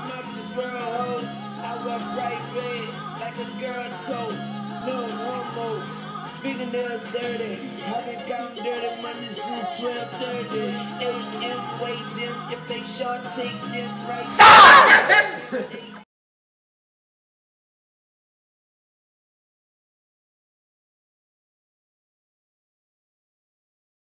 I'm out this world, ho. I wear bright red like a girl toe. No homo. Fingernails dirty. I've been counting dirty money since 1230. 8 AM, wait them. If they short, take them right.